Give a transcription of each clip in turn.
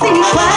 心己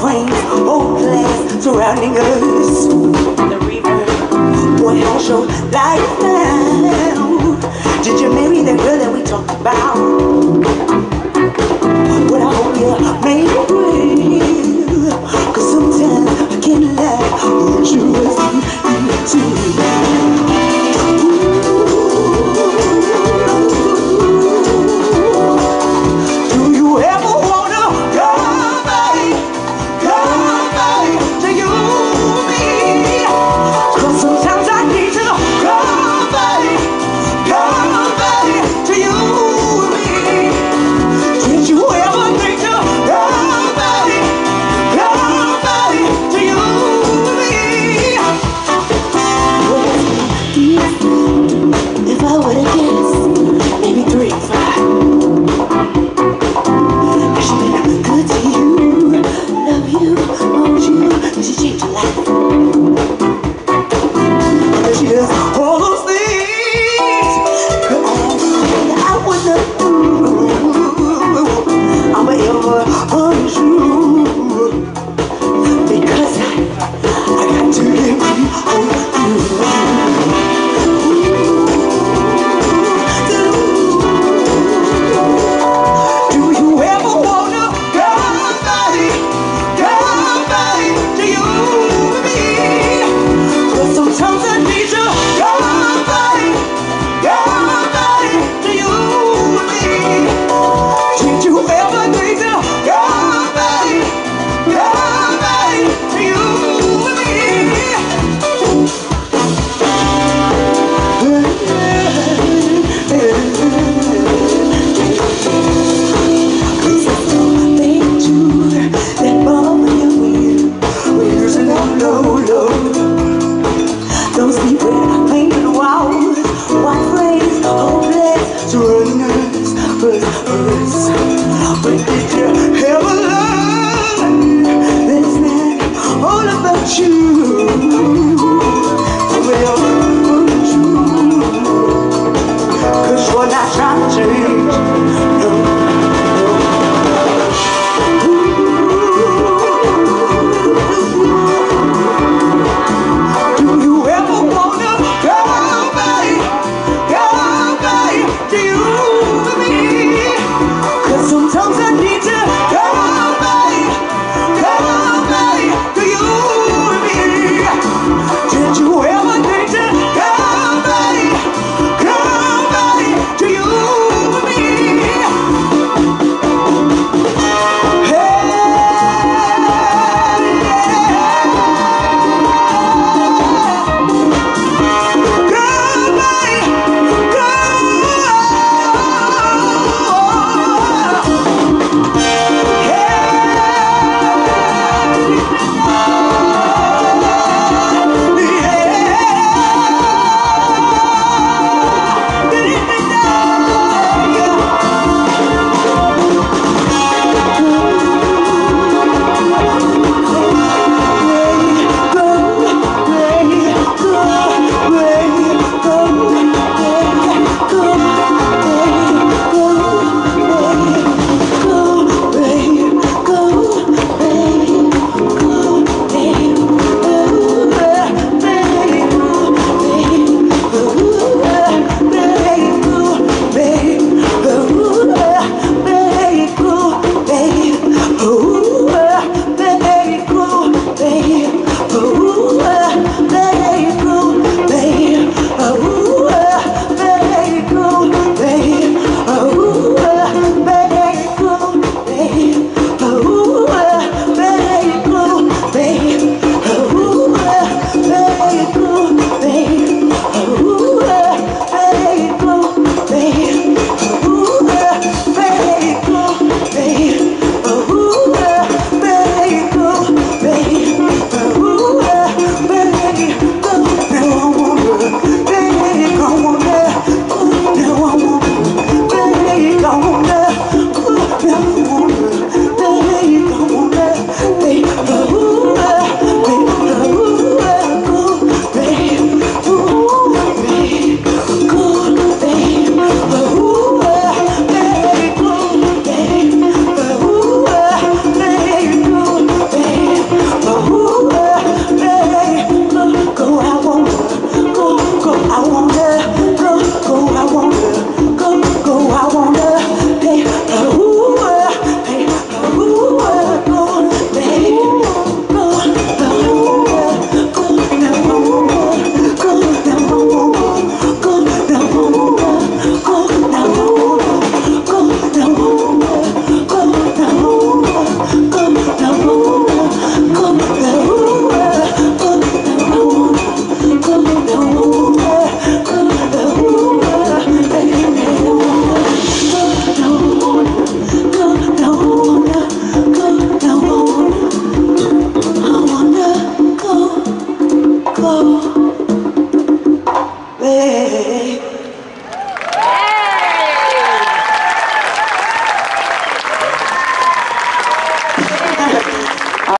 Frames, old planes surrounding us. The river, boy, don't show life now. Did you marry that girl that we talked about? But I hope you made it real. Cause sometimes I can't lie, you was easy. you, won't you, you should choose to laugh.